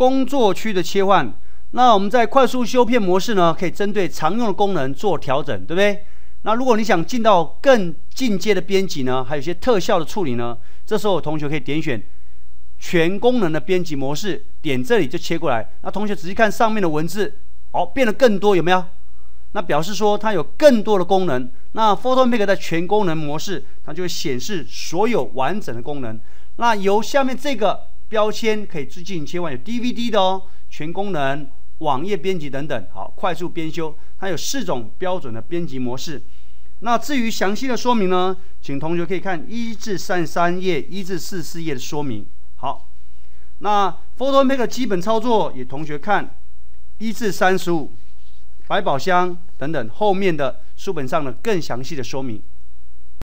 工作区的切换。那我们在快速修片模式呢，可以针对常用的功能做调整，对不对？那如果你想进到更进阶的编辑呢，还有一些特效的处理呢，这时候同学可以点选全功能的编辑模式，点这里就切过来。那同学仔细看上面的文字，哦，变得更多，有没有？那表示说它有更多的功能。那 PhotoMake 在全功能模式，它就会显示所有完整的功能。那由下面这个标签可以自进行切换，有 DVD 的哦，全功能。网页编辑等等，好，快速编修，它有四种标准的编辑模式。那至于详细的说明呢，请同学可以看一至三十三页、一至四四页的说明。好，那 PhotoMake 基本操作，也同学看一至三十五、百宝箱等等后面的书本上的更详细的说明。